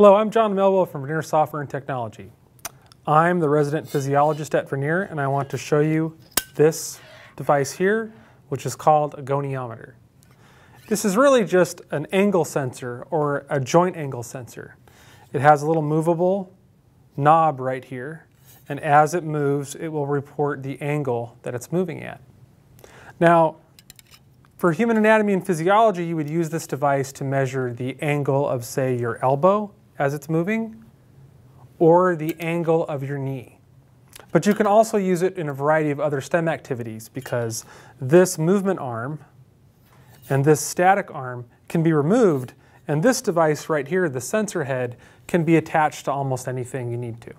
Hello, I'm John Melville from Vernier Software and Technology. I'm the resident physiologist at Vernier and I want to show you this device here, which is called a goniometer. This is really just an angle sensor or a joint angle sensor. It has a little movable knob right here and as it moves it will report the angle that it's moving at. Now for human anatomy and physiology you would use this device to measure the angle of say your elbow as it's moving or the angle of your knee. But you can also use it in a variety of other STEM activities because this movement arm and this static arm can be removed and this device right here, the sensor head, can be attached to almost anything you need to.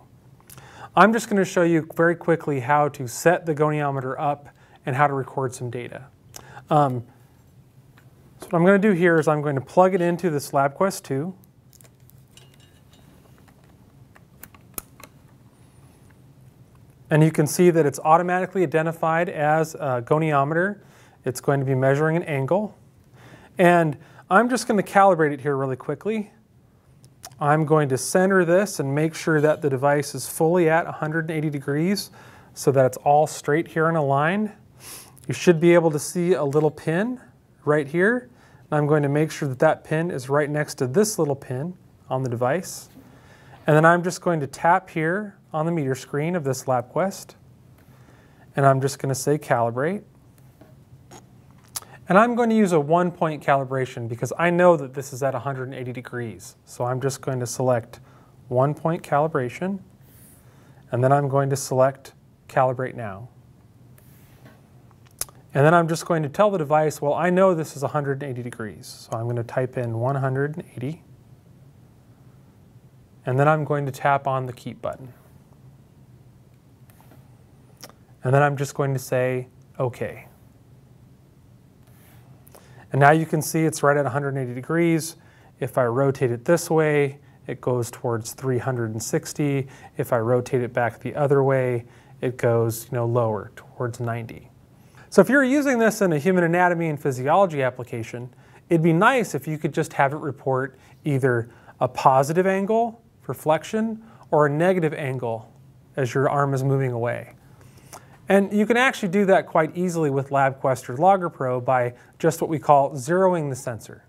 I'm just going to show you very quickly how to set the goniometer up and how to record some data. Um, so what I'm going to do here is I'm going to plug it into this LabQuest 2. And you can see that it's automatically identified as a goniometer. It's going to be measuring an angle. And I'm just going to calibrate it here really quickly. I'm going to center this and make sure that the device is fully at 180 degrees so that it's all straight here in a line. You should be able to see a little pin right here. And I'm going to make sure that that pin is right next to this little pin on the device. And then I'm just going to tap here on the meter screen of this LabQuest. And I'm just going to say calibrate. And I'm going to use a one point calibration because I know that this is at 180 degrees. So I'm just going to select one point calibration. And then I'm going to select calibrate now. And then I'm just going to tell the device, well, I know this is 180 degrees. So I'm going to type in 180. And then I'm going to tap on the keep button. And then I'm just going to say, OK. And now you can see it's right at 180 degrees. If I rotate it this way, it goes towards 360. If I rotate it back the other way, it goes you know, lower, towards 90. So if you're using this in a human anatomy and physiology application, it'd be nice if you could just have it report either a positive angle for flexion or a negative angle as your arm is moving away. And you can actually do that quite easily with LabQuest or LoggerPro by just what we call zeroing the sensor.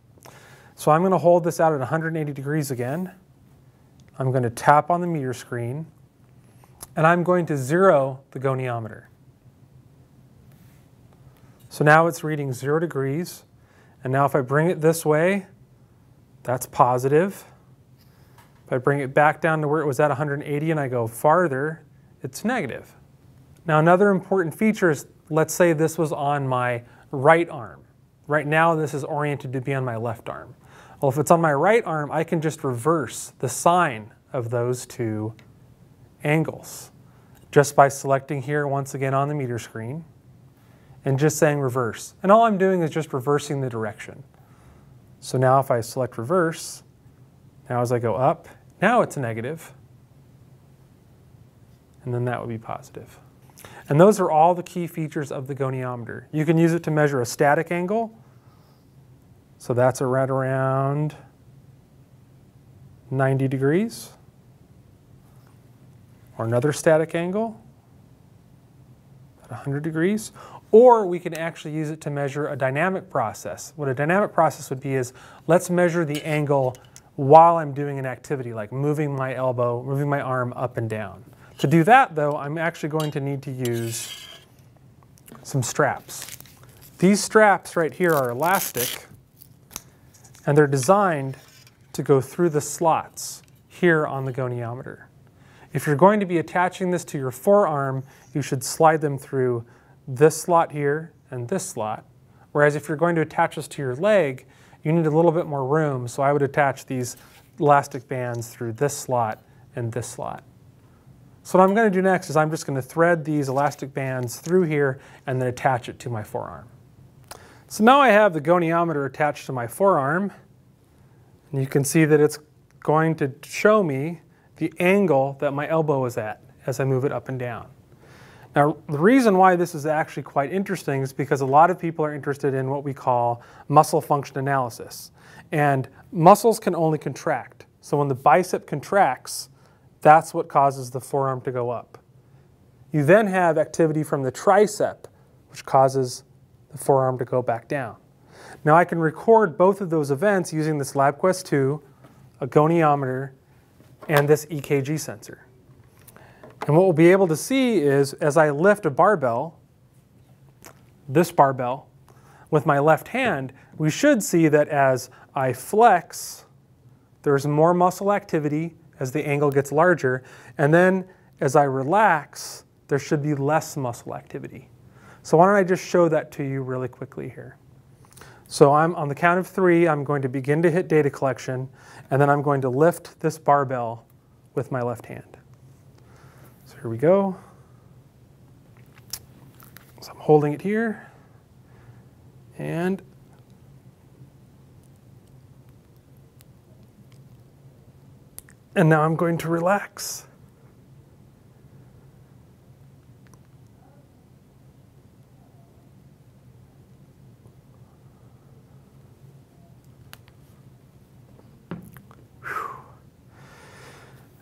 So I'm going to hold this out at 180 degrees again. I'm going to tap on the meter screen, and I'm going to zero the goniometer. So now it's reading zero degrees, and now if I bring it this way, that's positive. If I bring it back down to where it was at 180 and I go farther, it's negative. Now another important feature is, let's say this was on my right arm. Right now this is oriented to be on my left arm. Well, if it's on my right arm, I can just reverse the sign of those two angles just by selecting here once again on the meter screen and just saying reverse. And all I'm doing is just reversing the direction. So now if I select reverse, now as I go up, now it's a negative, and then that would be positive. And those are all the key features of the goniometer. You can use it to measure a static angle. So that's right around 90 degrees. Or another static angle at 100 degrees. Or we can actually use it to measure a dynamic process. What a dynamic process would be is, let's measure the angle while I'm doing an activity, like moving my elbow, moving my arm up and down. To do that, though, I'm actually going to need to use some straps. These straps right here are elastic, and they're designed to go through the slots here on the goniometer. If you're going to be attaching this to your forearm, you should slide them through this slot here and this slot. Whereas if you're going to attach this to your leg, you need a little bit more room, so I would attach these elastic bands through this slot and this slot. So what I'm going to do next is I'm just going to thread these elastic bands through here and then attach it to my forearm. So now I have the goniometer attached to my forearm. And you can see that it's going to show me the angle that my elbow is at as I move it up and down. Now, the reason why this is actually quite interesting is because a lot of people are interested in what we call muscle function analysis. And muscles can only contract. So when the bicep contracts, that's what causes the forearm to go up. You then have activity from the tricep, which causes the forearm to go back down. Now I can record both of those events using this LabQuest 2, a goniometer, and this EKG sensor. And what we'll be able to see is as I lift a barbell, this barbell, with my left hand, we should see that as I flex, there's more muscle activity as the angle gets larger. And then as I relax, there should be less muscle activity. So why don't I just show that to you really quickly here. So I'm on the count of three, I'm going to begin to hit data collection, and then I'm going to lift this barbell with my left hand. So here we go. So I'm holding it here, and and now I'm going to relax.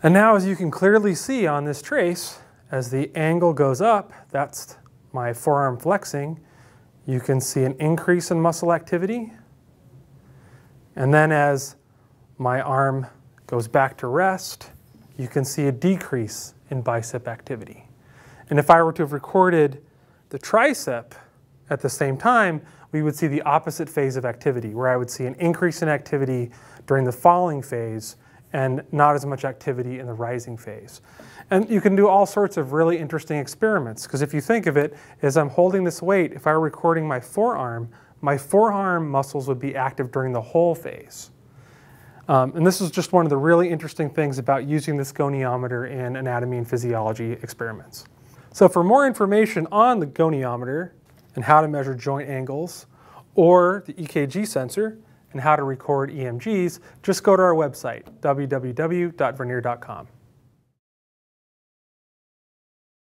And now as you can clearly see on this trace, as the angle goes up, that's my forearm flexing, you can see an increase in muscle activity. And then as my arm goes back to rest, you can see a decrease in bicep activity. And if I were to have recorded the tricep at the same time, we would see the opposite phase of activity, where I would see an increase in activity during the falling phase and not as much activity in the rising phase. And you can do all sorts of really interesting experiments because if you think of it, as I'm holding this weight, if I were recording my forearm, my forearm muscles would be active during the whole phase. Um, and this is just one of the really interesting things about using this goniometer in anatomy and physiology experiments. So for more information on the goniometer and how to measure joint angles, or the EKG sensor, and how to record EMGs, just go to our website, www.vernier.com.